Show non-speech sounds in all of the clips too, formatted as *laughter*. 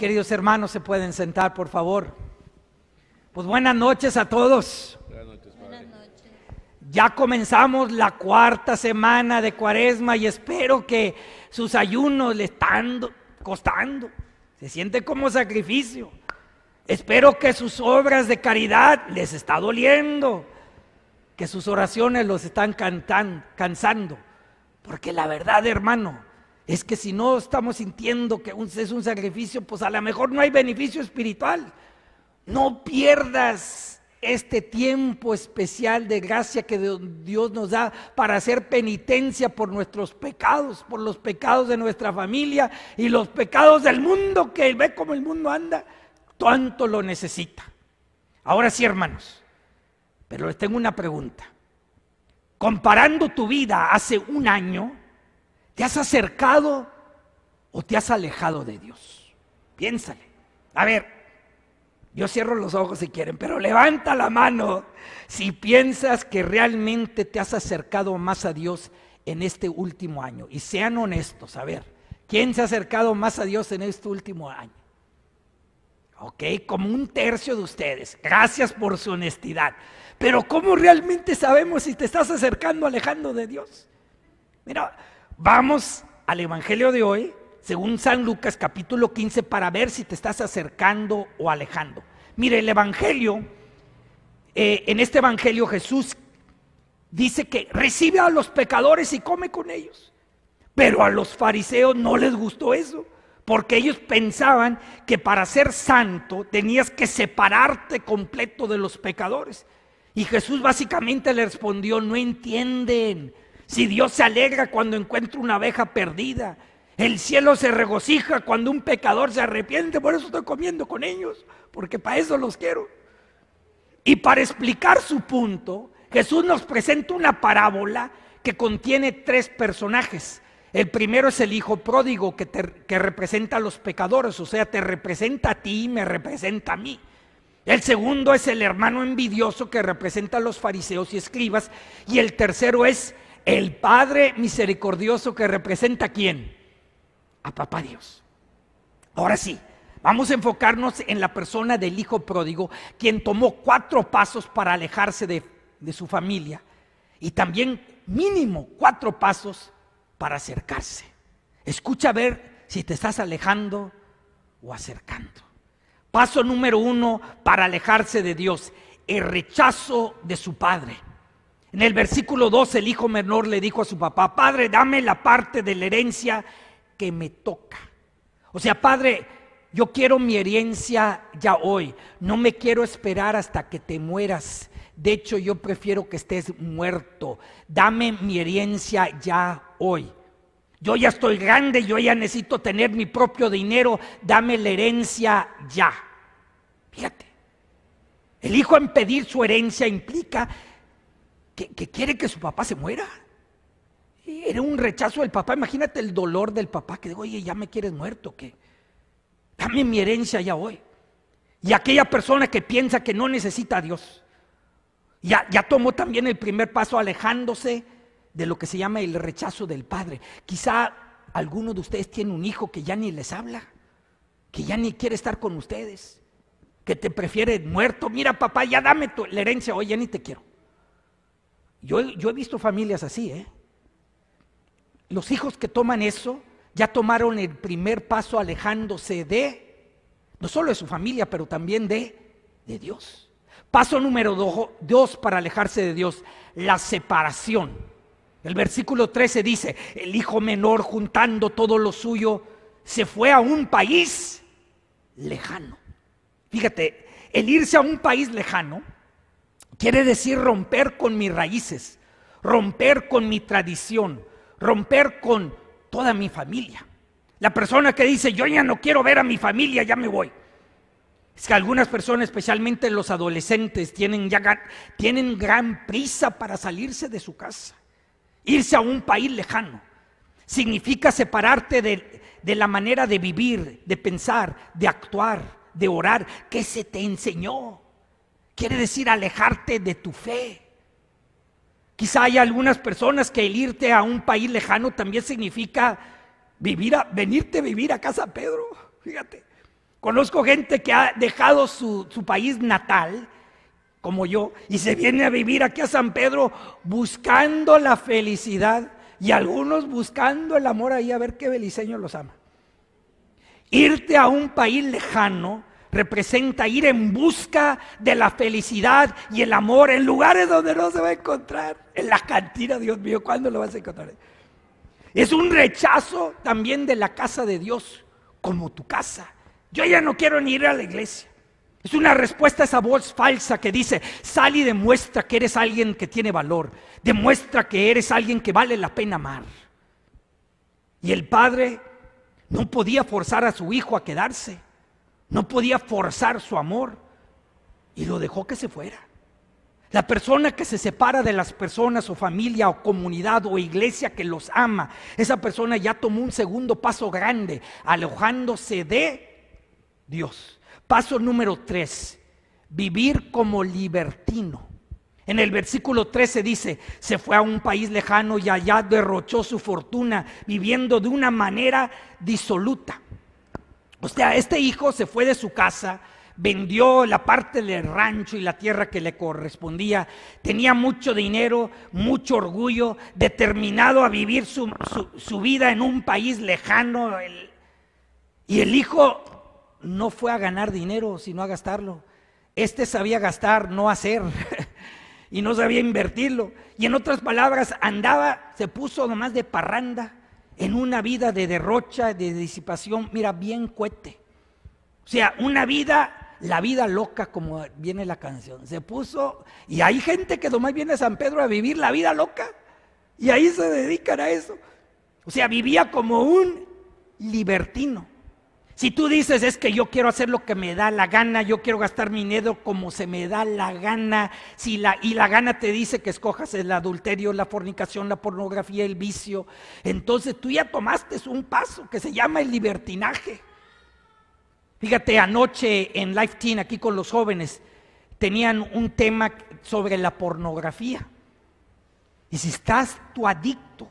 queridos hermanos, se pueden sentar, por favor. Pues buenas noches a todos. Buenas noches, Padre. Ya comenzamos la cuarta semana de cuaresma y espero que sus ayunos le están costando. Se siente como sacrificio. Espero que sus obras de caridad les está doliendo. Que sus oraciones los están cantando, cansando. Porque la verdad, hermano, es que si no estamos sintiendo que es un sacrificio, pues a lo mejor no hay beneficio espiritual. No pierdas este tiempo especial de gracia que Dios nos da para hacer penitencia por nuestros pecados, por los pecados de nuestra familia y los pecados del mundo que ve como el mundo anda, tanto lo necesita. Ahora sí, hermanos, pero les tengo una pregunta. Comparando tu vida hace un año, ¿Te has acercado o te has alejado de Dios? Piénsale. A ver, yo cierro los ojos si quieren, pero levanta la mano si piensas que realmente te has acercado más a Dios en este último año. Y sean honestos, a ver, ¿quién se ha acercado más a Dios en este último año? Ok, como un tercio de ustedes. Gracias por su honestidad. Pero ¿cómo realmente sabemos si te estás acercando alejando de Dios? Mira, Vamos al Evangelio de hoy, según San Lucas capítulo 15, para ver si te estás acercando o alejando. Mire, el Evangelio, eh, en este Evangelio Jesús dice que recibe a los pecadores y come con ellos. Pero a los fariseos no les gustó eso, porque ellos pensaban que para ser santo tenías que separarte completo de los pecadores. Y Jesús básicamente le respondió, no entienden si Dios se alegra cuando encuentra una abeja perdida, el cielo se regocija cuando un pecador se arrepiente, por eso estoy comiendo con ellos, porque para eso los quiero. Y para explicar su punto, Jesús nos presenta una parábola que contiene tres personajes. El primero es el hijo pródigo que, representa a los pecadores, o sea, te representa a ti y me representa a mí. El segundo es el hermano envidioso que representa a los fariseos y escribas. Y el tercero es el Padre misericordioso que representa a quién? A Papá Dios. Ahora sí, vamos a enfocarnos en la persona del Hijo pródigo, quien tomó cuatro pasos para alejarse de, de su familia y también mínimo cuatro pasos para acercarse. Escucha a ver si te estás alejando o acercando. Paso número uno para alejarse de Dios, el rechazo de su Padre. En el versículo 2 el hijo menor le dijo a su papá, Padre, dame la parte de la herencia que me toca. O sea, Padre, yo quiero mi herencia ya hoy. No me quiero esperar hasta que te mueras. De hecho, yo prefiero que estés muerto. Dame mi herencia ya hoy. Yo ya estoy grande, yo ya necesito tener mi propio dinero. Dame la herencia ya. Fíjate. El hijo en pedir su herencia implica que, quiere que su papá se muera. Era un rechazo del papá. Imagínate el dolor del papá que digo, oye, ya me quieres muerto, que dame mi herencia ya hoy. Y aquella persona que piensa que no necesita a Dios, ya, ya tomó también el primer paso alejándose de lo que se llama el rechazo del padre. Quizá alguno de ustedes tiene un hijo que ya ni les habla, que ya ni quiere estar con ustedes, que te prefiere muerto. Mira, papá, ya dame tu, la herencia, hoy ya ni te quiero. Yo, he visto familias así, ¿eh? Los hijos que toman eso ya tomaron el primer paso alejándose de, no solo de su familia, pero también de, de Dios. Paso número dos para alejarse de Dios, la separación. El versículo 13 dice, el hijo menor juntando todo lo suyo, se fue a un país lejano. Fíjate, el irse a un país lejano Quiere decir romper con mis raíces, romper con mi tradición, romper con toda mi familia. La persona que dice, yo ya no quiero ver a mi familia, ya me voy. Es que algunas personas, especialmente los adolescentes, tienen, ya, tienen gran prisa para salirse de su casa, irse a un país lejano. Significa separarte de, de la manera de vivir, de pensar, de actuar, de orar que se te enseñó. Quiere decir alejarte de tu fe. Quizá hay algunas personas que el irte a un país lejano también significa vivir a, venirte a vivir a casa Pedro. Fíjate. Conozco gente que ha dejado su, su país natal, como yo, y se viene a vivir aquí a San Pedro buscando la felicidad y algunos buscando el amor ahí a ver qué beliceño los ama. Irte a un país lejano representa ir en busca de la felicidad y el amor en lugares donde no se va a encontrar. En la cantina, Dios mío, ¿cuándo lo vas a encontrar? Es un rechazo también de la casa de Dios, como tu casa. Yo ya no quiero ni ir a la iglesia. Es una respuesta a esa voz falsa que dice, sal y demuestra que eres alguien que tiene valor, demuestra que eres alguien que vale la pena amar. Y el padre no podía forzar a su hijo a quedarse, no podía forzar su amor y lo dejó que se fuera. La persona que se separa de las personas o familia o comunidad o iglesia que los ama, esa persona ya tomó un segundo paso grande, alojándose de Dios. Paso número tres, vivir como libertino. En el versículo 13 dice, se fue a un país lejano y allá derrochó su fortuna viviendo de una manera disoluta. O sea, este hijo se fue de su casa, vendió la parte del rancho y la tierra que le correspondía, tenía mucho dinero, mucho orgullo, determinado a vivir su, vida en un país lejano. y el hijo no fue a ganar dinero, sino a gastarlo. Este sabía gastar, no hacer. *laughs* y no sabía invertirlo. Y en otras palabras, andaba, se puso nomás de parranda en una vida de derrocha, de disipación, mira, bien cuete. O sea, una vida, la vida loca, como viene la canción. Se puso, y hay gente que nomás viene a San Pedro a vivir la vida loca. Y ahí se dedican a eso. O sea, vivía como un libertino. Si tú dices es que yo quiero hacer lo que me da la gana, yo quiero gastar mi dinero como se me da la gana, si la, y la gana te dice que escojas el adulterio, la fornicación, la pornografía, el vicio, entonces tú ya tomaste un paso que se llama el libertinaje. Fíjate, anoche en Life Teen, aquí con los jóvenes, tenían un tema sobre la pornografía. Y si estás tú adicto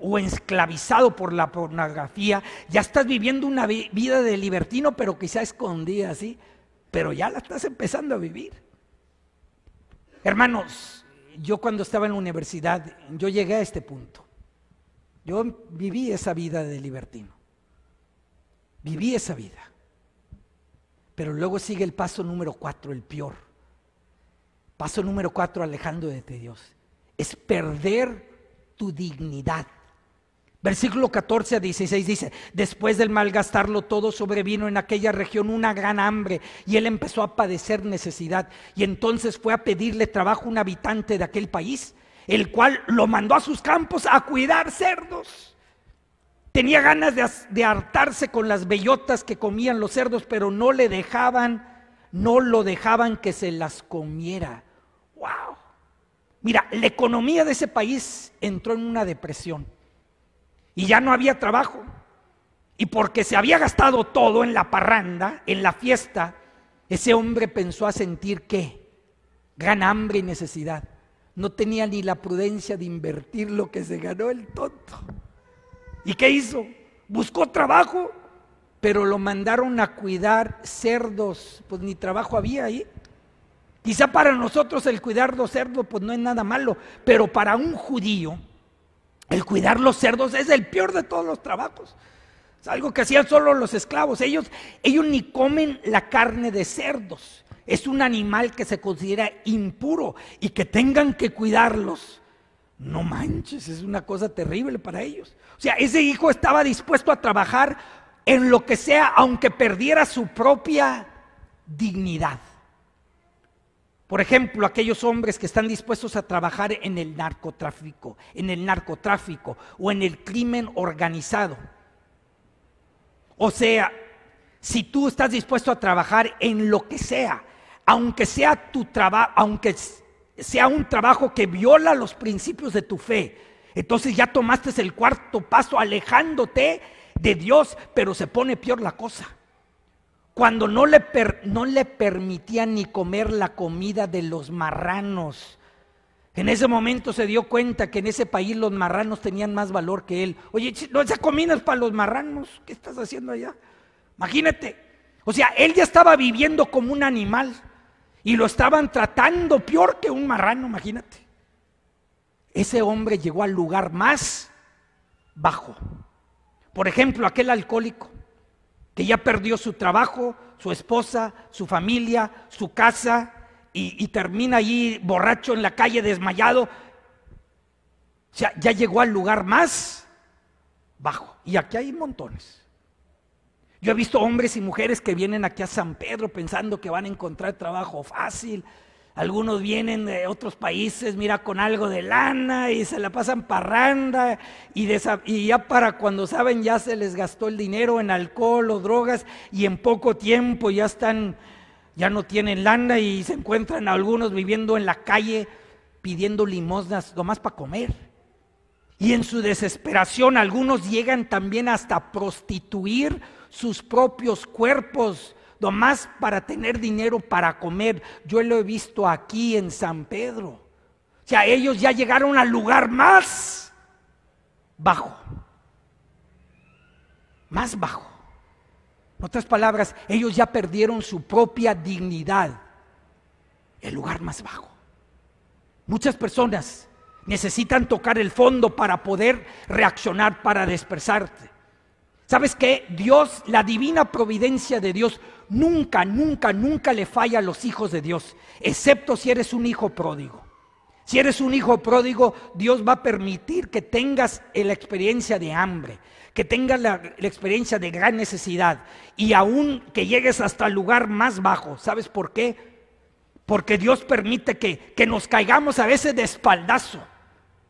o esclavizado por la pornografía, ya estás viviendo una vida de libertino, pero quizá escondida así, pero ya la estás empezando a vivir. Hermanos, yo cuando estaba en la universidad, yo llegué a este punto. Yo viví esa vida de libertino. Viví esa vida. Pero luego sigue el paso número cuatro, el peor. Paso número cuatro, alejando de Dios. Es perder tu dignidad. Versículo 14 a 16 dice, después del malgastarlo todo sobrevino en aquella región una gran hambre y él empezó a padecer necesidad y entonces fue a pedirle trabajo a un habitante de aquel país, el cual lo mandó a sus campos a cuidar cerdos. Tenía ganas de, de hartarse con las bellotas que comían los cerdos, pero no le dejaban, no lo dejaban que se las comiera. Wow. Mira, la economía de ese país entró en una depresión y ya no había trabajo. Y porque se había gastado todo en la parranda, en la fiesta, ese hombre pensó a sentir que gran hambre y necesidad. No tenía ni la prudencia de invertir lo que se ganó el tonto. ¿Y qué hizo? Buscó trabajo, pero lo mandaron a cuidar cerdos, pues ni trabajo había ahí. Quizá para nosotros el cuidar los cerdos pues no es nada malo, pero para un judío el cuidar los cerdos es el peor de todos los trabajos. Es algo que hacían solo los esclavos. Ellos, ellos ni comen la carne de cerdos. Es un animal que se considera impuro y que tengan que cuidarlos. No manches, es una cosa terrible para ellos. O sea, ese hijo estaba dispuesto a trabajar en lo que sea, aunque perdiera su propia dignidad. Por ejemplo, aquellos hombres que están dispuestos a trabajar en el narcotráfico, en el narcotráfico o en el crimen organizado. O sea, si tú estás dispuesto a trabajar en lo que sea, aunque sea tu trabajo, aunque sea un trabajo que viola los principios de tu fe, entonces ya tomaste el cuarto paso alejándote de Dios, pero se pone peor la cosa cuando no le, no le permitían ni comer la comida de los marranos. En ese momento se dio cuenta que en ese país los marranos tenían más valor que él. Oye, no, esa comida es para los marranos. ¿Qué estás haciendo allá? Imagínate. O sea, él ya estaba viviendo como un animal y lo estaban tratando peor que un marrano, imagínate. Ese hombre llegó al lugar más bajo. Por ejemplo, aquel alcohólico que ya perdió su trabajo, su esposa, su familia, su casa y, termina allí borracho en la calle, desmayado. O sea, ya llegó al lugar más bajo. Y aquí hay montones. Yo he visto hombres y mujeres que vienen aquí a San Pedro pensando que van a encontrar trabajo fácil, algunos vienen de otros países, mira, con algo de lana y se la pasan parranda y, ya para cuando saben ya se les gastó el dinero en alcohol o drogas y en poco tiempo ya están, ya no tienen lana y se encuentran algunos viviendo en la calle pidiendo limosnas nomás para comer. Y en su desesperación algunos llegan también hasta prostituir sus propios cuerpos nomás para tener dinero para comer. Yo lo he visto aquí en San Pedro. O sea, ellos ya llegaron al lugar más bajo. Más bajo. En otras palabras, ellos ya perdieron su propia dignidad. El lugar más bajo. Muchas personas necesitan tocar el fondo para poder reaccionar, para dispersarte. ¿Sabes qué? Dios, la divina providencia de Dios, nunca, nunca, nunca le falla a los hijos de Dios, excepto si eres un hijo pródigo. Si eres un hijo pródigo, Dios va a permitir que tengas la experiencia de hambre, que tengas la, experiencia de gran necesidad y aún que llegues hasta el lugar más bajo. ¿Sabes por qué? Porque Dios permite que, que nos caigamos a veces de espaldazo,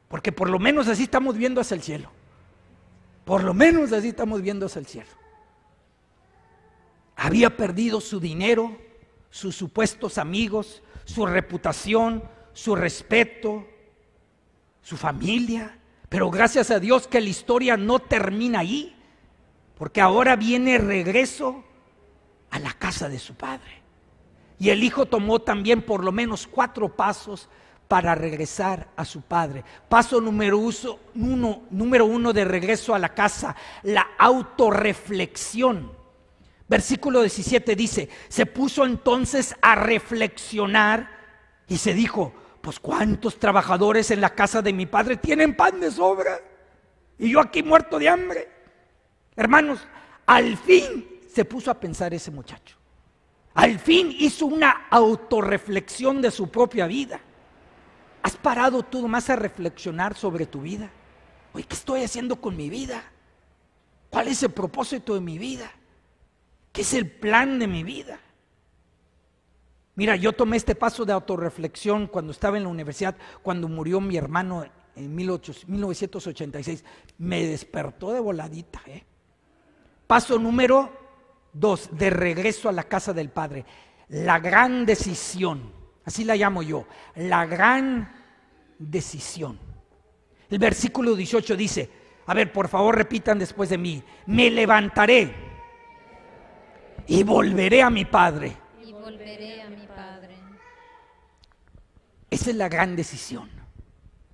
porque por lo menos así estamos viendo hacia el cielo. Por lo menos así estamos viendo hacia el cielo. Había perdido su dinero, sus supuestos amigos, su reputación, su respeto, su familia. Pero gracias a Dios que la historia no termina ahí, porque ahora viene regreso a la casa de su padre. Y el hijo tomó también por lo menos cuatro pasos para regresar a su padre. Paso número uno, número uno de regreso a la casa, la autorreflexión. Versículo 17 dice, se puso entonces a reflexionar y se dijo, pues cuántos trabajadores en la casa de mi padre tienen pan de sobra y yo aquí muerto de hambre. Hermanos, al fin se puso a pensar ese muchacho. Al fin hizo una autorreflexión de su propia vida. ¿Has parado tú más a reflexionar sobre tu vida? Oye, ¿qué estoy haciendo con mi vida? ¿Cuál es el propósito de mi vida? ¿Qué es el plan de mi vida? Mira, yo tomé este paso de autorreflexión cuando estaba en la universidad, cuando murió mi hermano en 1986. Me despertó de voladita. ¿eh? Paso número dos, de regreso a la casa del Padre. La gran decisión Así la llamo yo. La gran decisión. El versículo 18 dice, a ver, por favor repitan después de mí, me levantaré y volveré a mi Padre. Y volveré a mi Padre. Esa es la gran decisión.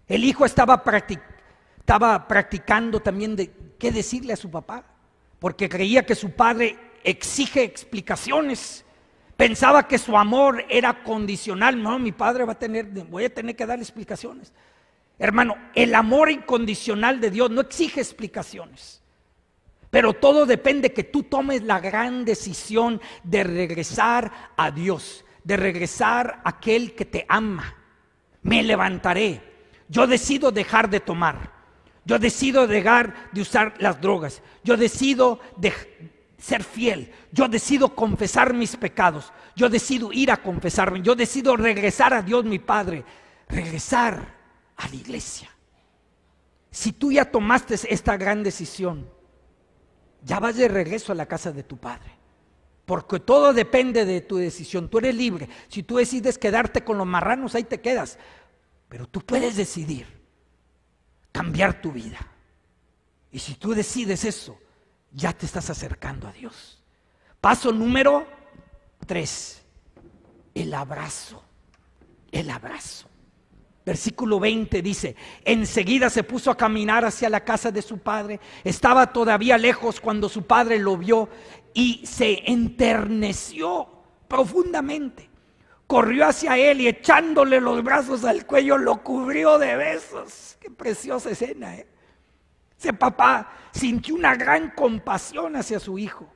El hijo estaba, estaba practicando también de qué decirle a su papá, porque creía que su padre exige explicaciones Pensaba que su amor era condicional. No, mi padre va a tener, voy a tener que dar explicaciones. Hermano, el amor incondicional de Dios no exige explicaciones. Pero todo depende que tú tomes la gran decisión de regresar a Dios, de regresar a aquel que te ama. Me levantaré. Yo decido dejar de tomar. Yo decido dejar de usar las drogas. Yo decido de, ser fiel. Yo decido confesar mis pecados. Yo decido ir a confesarme. Yo decido regresar a Dios mi Padre. Regresar a la iglesia. Si tú ya tomaste esta gran decisión, ya vas de regreso a la casa de tu Padre. Porque todo depende de tu decisión. Tú eres libre. Si tú decides quedarte con los marranos, ahí te quedas. Pero tú puedes decidir cambiar tu vida. Y si tú decides eso, ya te estás acercando a Dios. Paso número tres, el abrazo, el abrazo. Versículo 20 dice, enseguida se puso a caminar hacia la casa de su padre. Estaba todavía lejos cuando su padre lo vio y se enterneció profundamente. Corrió hacia él y echándole los brazos al cuello lo cubrió de besos. Qué preciosa escena, ¿eh? Ese papá sintió una gran compasión hacia su hijo.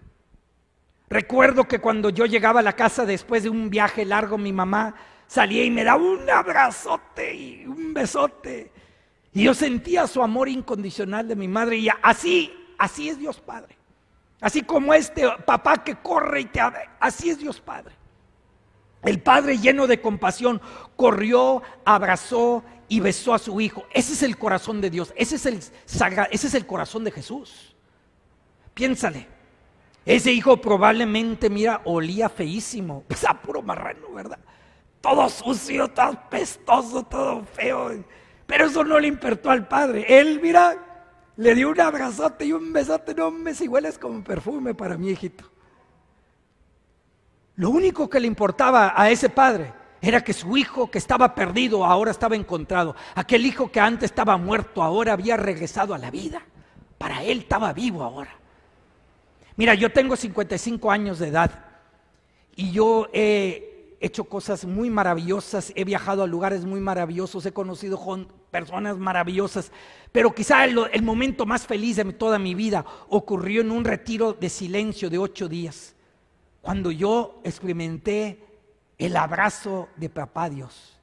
Recuerdo que cuando yo llegaba a la casa después de un viaje largo, mi mamá salía y me daba un abrazote y un besote. Y yo sentía su amor incondicional de mi madre. Y así, así es Dios Padre. Así como este papá que corre y te así es Dios Padre. El padre lleno de compasión corrió, abrazó y besó a su hijo. Ese es el corazón de Dios. Ese es el ese es el corazón de Jesús. Piénsale. Ese hijo probablemente, mira, olía feísimo. *laughs* Pues a puro marrano, ¿verdad? todo sucio, todo pestoso, todo feo. Pero eso no le importó al padre. Él, mira, le dio un abrazote y un besote. No me si hueles como perfume para mi hijito. Lo único que le importaba a ese padre era que su hijo que estaba perdido ahora estaba encontrado. Aquel hijo que antes estaba muerto ahora había regresado a la vida. Para él estaba vivo ahora. Mira, yo tengo 55 años de edad y yo he hecho cosas muy maravillosas, he viajado a lugares muy maravillosos, he conocido personas maravillosas, pero quizá el, el, momento más feliz de toda mi vida ocurrió en un retiro de silencio de ocho días, cuando yo experimenté el abrazo de Papá Dios,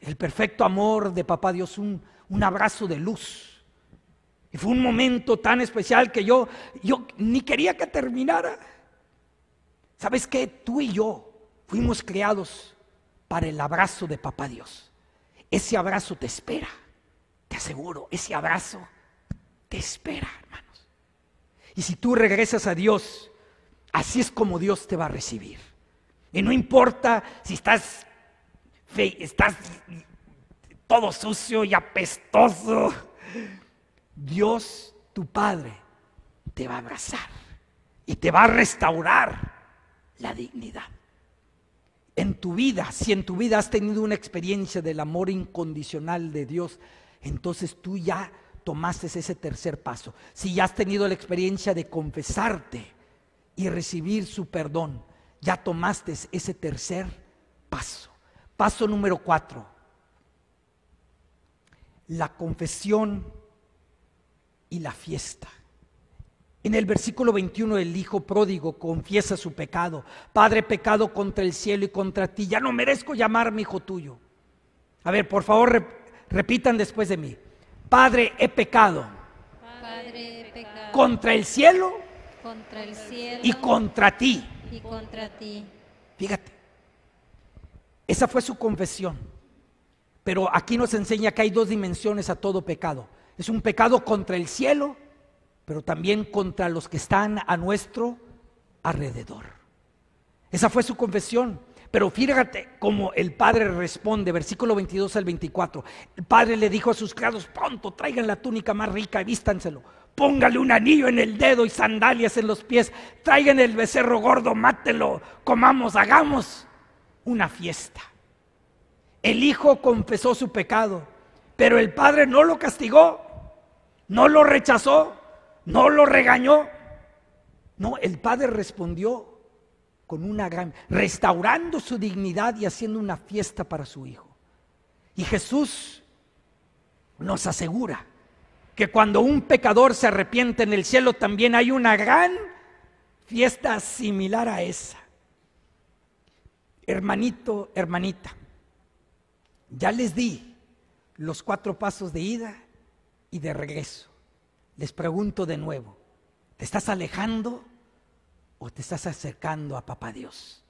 el perfecto amor de Papá Dios, un, un abrazo de luz. Y fue un momento tan especial que yo, yo ni quería que terminara. ¿Sabes qué? Tú y yo Fuimos creados para el abrazo de Papá Dios. Ese abrazo te espera, te aseguro, ese abrazo te espera, hermanos. Y si tú regresas a Dios, así es como Dios te va a recibir. Y no importa si estás, estás todo sucio y apestoso, Dios, tu Padre, te va a abrazar y te va a restaurar la dignidad en tu vida, si en tu vida has tenido una experiencia del amor incondicional de Dios, entonces tú ya tomaste ese tercer paso. Si ya has tenido la experiencia de confesarte y recibir su perdón, ya tomaste ese tercer paso. Paso número cuatro. La confesión y la fiesta. En el versículo 21 el hijo pródigo confiesa su pecado. Padre, pecado contra el cielo y contra ti. Ya no merezco llamarme hijo tuyo. A ver, por favor, repitan después de mí. Padre, he pecado. Padre, he pecado. Contra el cielo. Contra el cielo. Y contra ti. Y contra ti. Fíjate. Esa fue su confesión. Pero aquí nos enseña que hay dos dimensiones a todo pecado. Es un pecado contra el cielo pero también contra los que están a nuestro alrededor. Esa fue su confesión. Pero fíjate cómo el padre responde, versículo 22 al 24. El padre le dijo a sus criados, pronto traigan la túnica más rica y vístanselo. Póngale un anillo en el dedo y sandalias en los pies. Traigan el becerro gordo, mátelo, comamos, hagamos una fiesta. El hijo confesó su pecado, pero el padre no lo castigó, no lo rechazó, no lo regañó. No, el padre respondió con una gran, restaurando su dignidad y haciendo una fiesta para su hijo. Y Jesús nos asegura que cuando un pecador se arrepiente en el cielo también hay una gran fiesta similar a esa. Hermanito, hermanita, ya les di los cuatro pasos de ida y de regreso les pregunto de nuevo, ¿te estás alejando o te estás acercando a Papá Dios?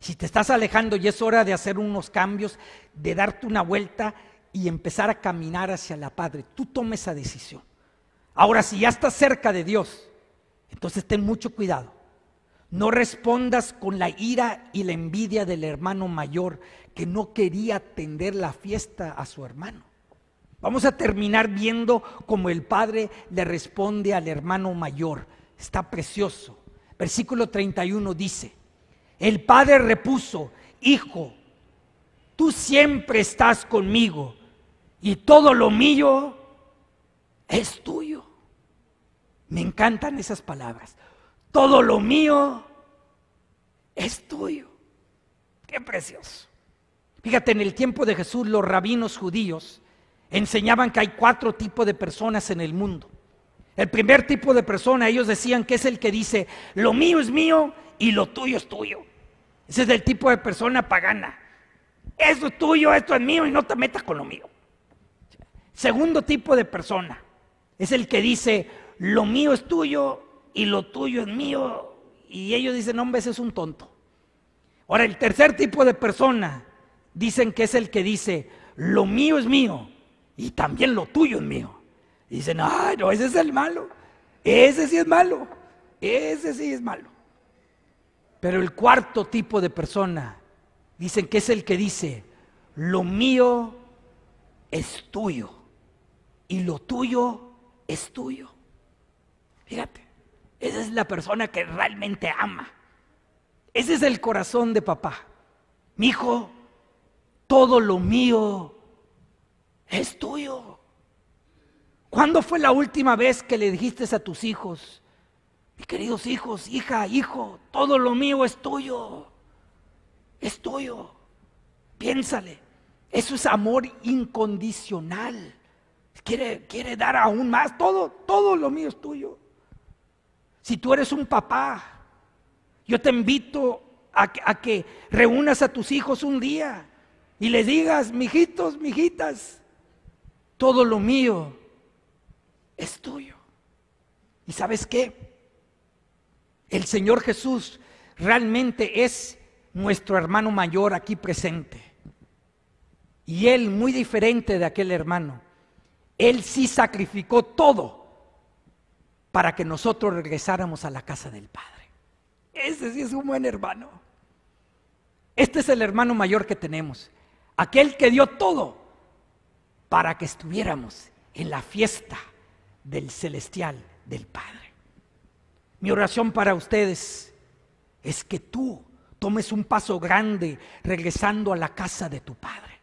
Si te estás alejando y es hora de hacer unos cambios, de darte una vuelta y empezar a caminar hacia la Padre, tú tomes esa decisión. Ahora, si ya estás cerca de Dios, entonces ten mucho cuidado. No respondas con la ira y la envidia del hermano mayor que no quería atender la fiesta a su hermano. Vamos a terminar viendo cómo el padre le responde al hermano mayor. Está precioso. Versículo 31 dice, el padre repuso, hijo, tú siempre estás conmigo y todo lo mío es tuyo. Me encantan esas palabras. Todo lo mío es tuyo. Qué precioso. Fíjate, en el tiempo de Jesús los rabinos judíos enseñaban que hay cuatro tipos de personas en el mundo. El primer tipo de persona, ellos decían que es el que dice, lo mío es mío y lo tuyo es tuyo. Ese es el tipo de persona pagana. Eso es tuyo, esto es mío y no te metas con lo mío. Segundo tipo de persona es el que dice, lo mío es tuyo y lo tuyo es mío. Y ellos dicen, hombre, ese es un tonto. Ahora, el tercer tipo de persona dicen que es el que dice, lo mío es mío y también lo tuyo es mío. Dicen, ay, no, ese es el malo. Ese sí es malo. Ese sí es malo. Pero el cuarto tipo de persona, dicen que es el que dice, lo mío es tuyo y lo tuyo es tuyo. Fíjate, esa es la persona que realmente ama. Ese es el corazón de papá. Mi hijo, todo lo mío es tuyo. ¿Cuándo fue la última vez que le dijiste a tus hijos, mis queridos hijos, hija, hijo, todo lo mío es tuyo? Es tuyo. Piénsale. Eso es amor incondicional. Quiere, quiere dar aún más. Todo, todo lo mío es tuyo. Si tú eres un papá, yo te invito a, que reúnas a tus hijos un día y les digas, mijitos, mijitas, todo lo mío es tuyo. ¿Y sabes qué? El Señor Jesús realmente es nuestro hermano mayor aquí presente. Y Él, muy diferente de aquel hermano, Él sí sacrificó todo para que nosotros regresáramos a la casa del Padre. Ese sí es un buen hermano. Este es el hermano mayor que tenemos. Aquel que dio todo para que estuviéramos en la fiesta del celestial del Padre. Mi oración para ustedes es que tú tomes un paso grande regresando a la casa de tu Padre.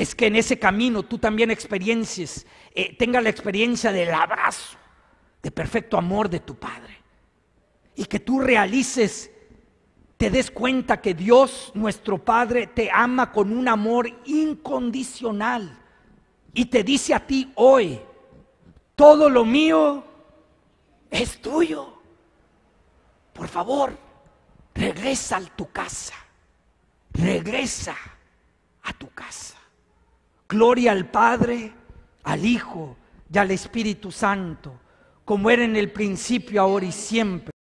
Es que en ese camino tú también experiencies, eh, tenga la experiencia del abrazo, de perfecto amor de tu Padre. Y que tú realices, te des cuenta que Dios, nuestro Padre, te ama con un amor incondicional. Y te dice a ti hoy, todo lo mío es tuyo. Por favor, regresa a tu casa. Regresa a tu casa. Gloria al Padre, al Hijo y al Espíritu Santo, como era en el principio, ahora y siempre